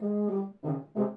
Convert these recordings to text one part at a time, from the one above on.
Uhum.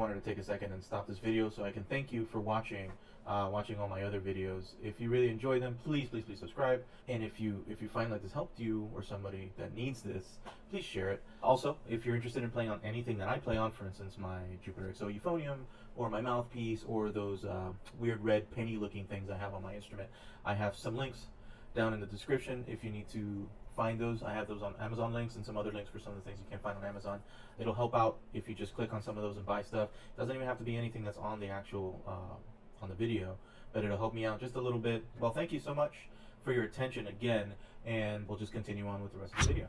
Wanted to take a second and stop this video so I can thank you for watching, uh, watching all my other videos. If you really enjoy them, please, please, please subscribe. And if you if you find like this helped you or somebody that needs this, please share it. Also, if you're interested in playing on anything that I play on, for instance, my Jupiter XO euphonium or my mouthpiece or those uh, weird red penny-looking things I have on my instrument, I have some links down in the description if you need to find those. I have those on Amazon links and some other links for some of the things you can't find on Amazon. It'll help out if you just click on some of those and buy stuff. It doesn't even have to be anything that's on the actual uh, on the video, but it'll help me out just a little bit. Well, thank you so much for your attention again, and we'll just continue on with the rest of the video.